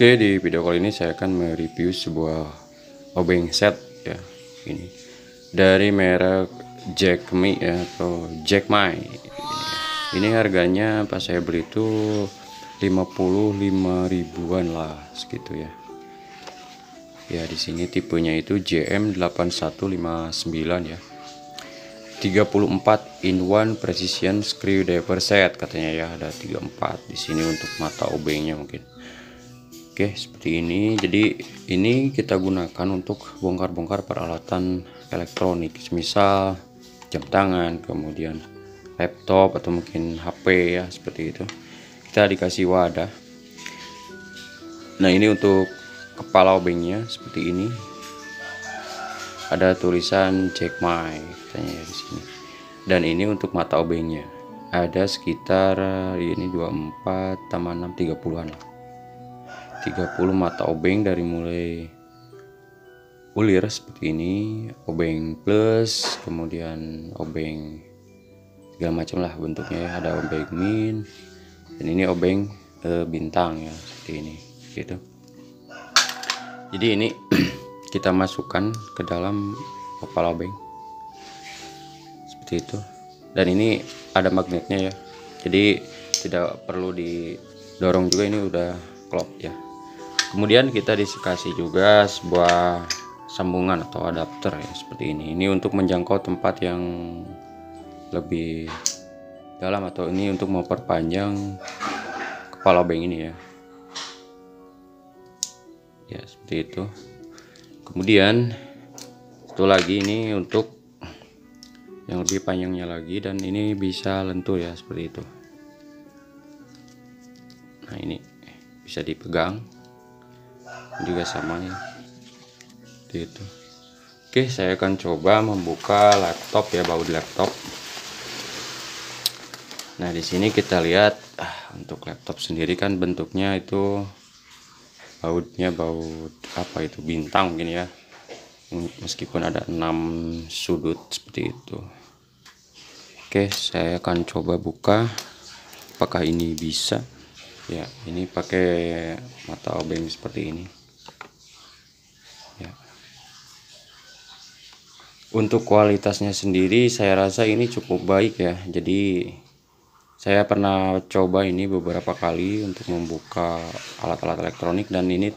Oke, di video kali ini saya akan mereview sebuah obeng set ya. Ini dari merek Jack Me ya atau Jack My. Ini harganya pas saya beli itu 55 ribuan lah segitu ya. Ya, di sini tipenya itu JM8159 ya. 34 in one precision screwdriver set katanya ya ada 34 di sini untuk mata obengnya mungkin Oke seperti ini. Jadi ini kita gunakan untuk bongkar-bongkar peralatan elektronik. Misal jam tangan kemudian laptop atau mungkin HP ya seperti itu. Kita dikasih wadah. Nah ini untuk kepala obengnya seperti ini. Ada tulisan Jack My katanya ya di sini. Dan ini untuk mata obengnya. Ada sekitar ini 24 tambah 6 30-an lah 30 mata obeng dari mulai ulir seperti ini. Obeng plus kemudian obeng segala macam lah bentuknya ya. Ada obeng min dan ini obeng e, bintang ya seperti ini gitu. Jadi ini kita masukkan ke dalam kepala obeng. Seperti itu. Dan ini ada magnetnya ya. Jadi tidak perlu didorong juga ini udah klop ya kemudian kita dikasih juga sebuah sambungan atau adapter ya seperti ini. Ini untuk menjangkau tempat yang lebih dalam atau ini untuk memperpanjang kepala obeng ini ya. Ya seperti itu. Kemudian satu lagi ini untuk yang lebih panjangnya lagi dan ini bisa lentur ya seperti itu. Nah ini bisa dipegang juga sama ya itu oke saya akan coba membuka laptop ya baut laptop. Nah di sini kita lihat ah, untuk laptop sendiri kan bentuknya itu bautnya baut apa itu? Bintang mungkin ya. Meskipun ada enam sudut seperti itu. Oke saya akan coba buka. Apakah ini bisa ya ini pakai mata obeng seperti ini. Untuk kualitasnya sendiri saya rasa ini cukup baik ya. Jadi saya pernah coba ini beberapa kali untuk membuka alat-alat elektronik dan ini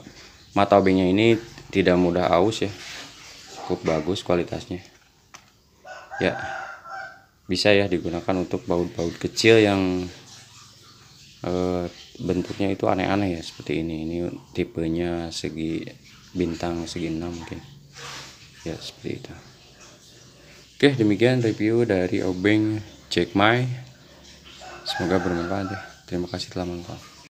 mata obengnya ini tidak mudah aus ya. Cukup bagus kualitasnya. Ya. Bisa ya digunakan untuk baut-baut kecil yang eh, bentuknya itu aneh-aneh ya seperti ini. Ini tipenya segi bintang segi 6 mungkin. Ya seperti itu. Oke demikian review dari obeng Jack My. Semoga bermanfaat ya. Terima kasih telah menonton